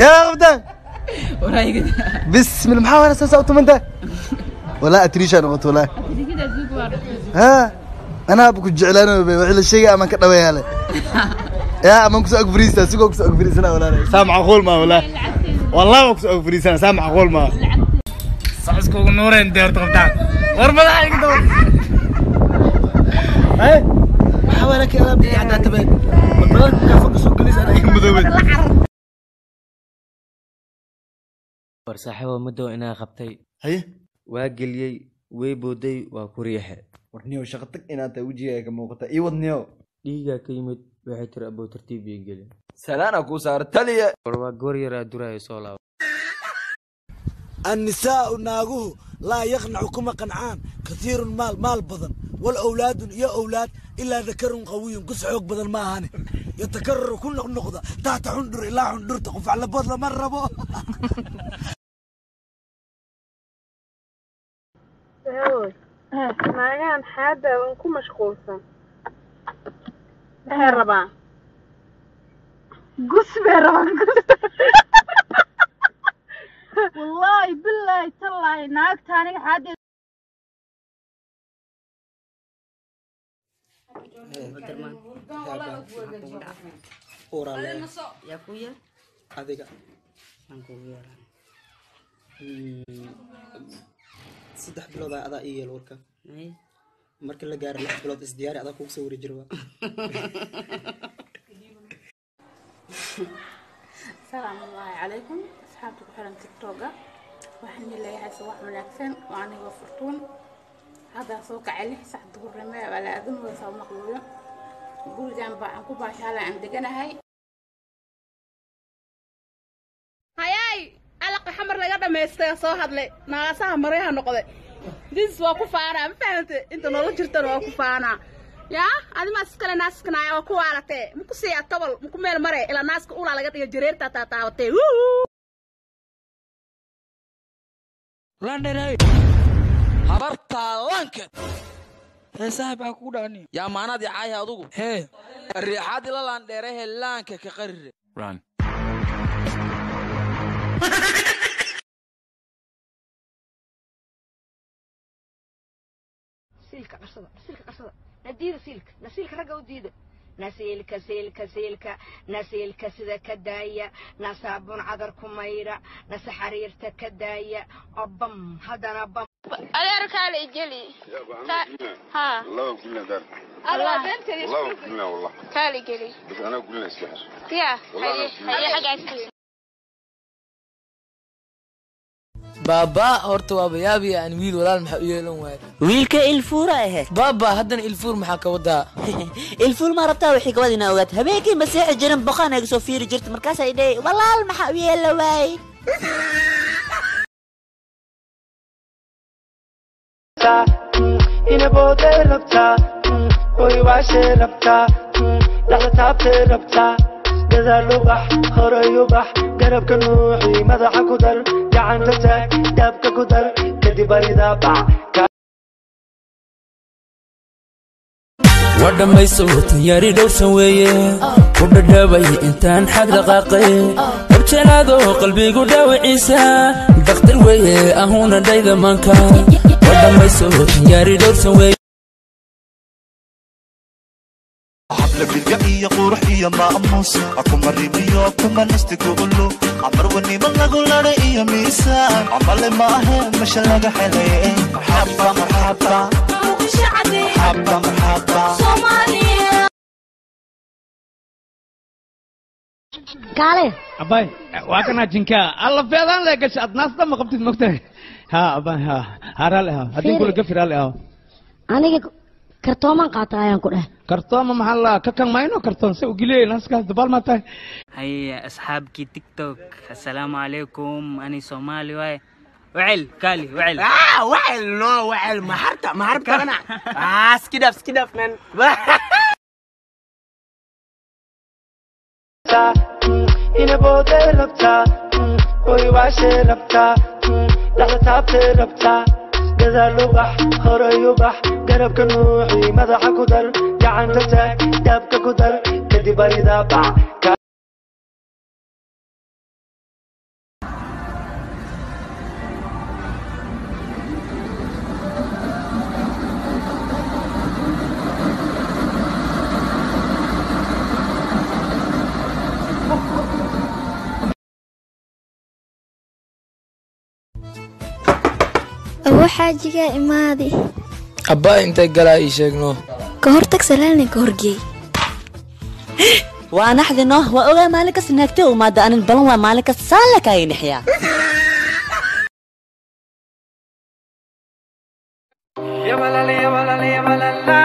يا ابدا وراي كده. بسم المحاولة أساس اوت من ده ولا اتريش أنا قلت ولا ها؟ أنا ابو جعلان وحي الشيء أما كدبيا له يا أما كسو اغفريسا سيغو كسو اغفريسنا ولا. سامع خول ما ولا. والله كسو اغفريسنا سامع خول ما. صحسكو نورين دير تقبطان ورمدا حق دور هاي محاولة يا ربي قاعد اعتبر مدرك كفك سوق ليس أنا مدوبت war saaxiibo madow inaa qabtay. Haye? Waa geliyey wey booday waa ku riixe warniyow shaqa tag inaad wejigaa ka muuqata. Ii wadniyow dhiigaa ka yimid waxay tiri abow tartiib iyo geli. Salaana kuu saar taliya war waa goor yar duraayo soo laaba annisaa'u naaguhu laa yaqnacu kuma qancaan. Kahiirun maal maal badan. Wal owlaadun iyo owlaad ilaa dakarun qawiyun. Kus xoog badan ma iyo takararu ku noqnoqda. Taata xundhur ilaa xundhurta qufaclabood lama rabo. فهوش معايا نحادة ونكون مشخوصة. بحي الربع قص بحي الربع والله بالله تالله ناقت أنا حادة يا كويا هذيك. أنا كويا saddex bilood aa adaa ii yeel warka marka la gaaro lix bilood isdiyaari adaa kugu soo wari jirwa asalaamu allaahi calaykum asxaabta ku xiran tiktoga waxaan leeyahay sawax wanaagsan waa anigoo furtuun haddaa soo kacay lix sax duhurnimo waa la aadin weysaa maqluuyo gurigan baa aan ku baashaalay aan deganahay dhamaystay soo hadlay. Naagasaha maryaha noqday dis waa ku faanaa ma fahamte inta nolol jirtana waa ku faanaa. Yaa? Adimaa iskale naaskanaaya waa ku waalatee. Maku siiya tobol? Maku meel mare ilaa naaska ulaa laga dhiga jareertaa taataabatee. Landherey habartaa lanked hee saaxib aa kugu dhacani yaa maanaad icaaya adugu. Hee riixaad ila laandheerehe laanka ka qarire siilka qarsada siilka qarsada na diida siilka na siilka ragga u diida. Nasiilka siilka siilka nasiilka sida ka daaya na saabun cadar ku mayra nase xariirta ka daaya. Oo bam haddana bam adeer kaale geli laba gulina daar. Laba gulina wallah kaale geli bas anaa gulina iska xir. Ya haye xagaas baaba horta waaba yaabiya aan wiil walaal maxaa u yeelan waaye wiilka ilfuura ahayd baaba haddana ilfuur maxaa ka wadaa? Ilfuur ma rabtaa wixii gabadh inaa ogaat habeenkii maseexi jirin boqaan ay soo fiiri jirta markaasay dheh walaal maxaa u yeela waay? Inabooday rabtaa way waashay rabtaa dhexda taabtay rabtaa gadaal ubax horay ubax garabka nuuxii madaxa ku dar gacanta taag daabka ku dar kadib aridaa bac waa dhammayso tanyaari dhowrsan weeye ku dhadhaabay intaan xag dhaqaaqay habjanaado qalbigu dhaawiciisa dakhtar weeye ahuuna dhayda maanka waa dhammayso tanyaari dhowrsan weeye xablagidga iyo qurux iyo maamuus akumaribiyo kumanastiguulu amarwanima lagu lada iyo miisaan amale maahe masha laga helay abay waa kanaa jinkaa alla feedaan le gasha adnaas dhan ma qabtid mogtahay ha abay ha. Haraale ha. Haddii kula gafiraale ah aniga kartooman qaata ayaan ku dheh kartooma maxaa la ka kan mayno kartoon se ugiliyey naskaas dabaal maa tahay هيا أصحابك تيك توك السلام عليكم أنا صومالي واي وعل كالي وعل آه وعل نو وعل ما حرت ما حرت أنا آه سكيدف سكيدف من inabooday rabtaa way waashay rabtaa dhexda taabtay rabtaa gadaal ubax horay ubax garabka nuuxii madaxa ku dar gacanta taag daabka ku dar kadib aridaa bac xaajigaa imaadi. Abbaa intay galaa ii sheegno? Ka hortag salaalni ka horgeey waa naxdino waa ogaa maalin kasta naagtay umaada anin balan waa maalin kasta saala kaaya nixyaa Yamalala, yamalala, yamalala.